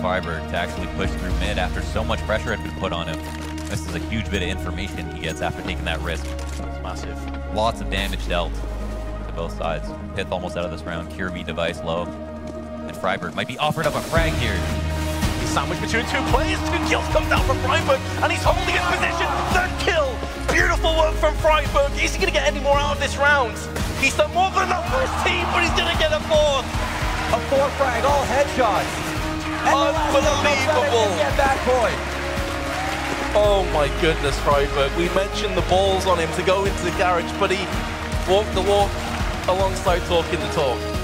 Friberg to actually push through mid after so much pressure had been put on him. This is a huge bit of information he gets after taking that risk. It's massive. Lots of damage dealt to both sides. Pyth almost out of this round. Kjaerbye device low. And Friberg might be offered up a frag here. He's sandwiched between two players. Two kills come down from Friberg, and he's holding his position. Third kill. Beautiful work from Friberg. Is he going to get any more out of this round? He's done more than enough for his team, but he's going to get a fourth. A four frag, all headshots. Unbelievable. Get back point. Oh my goodness, Friberg. We mentioned the balls on him to go into the garage, but he walked the walk alongside talking the talk.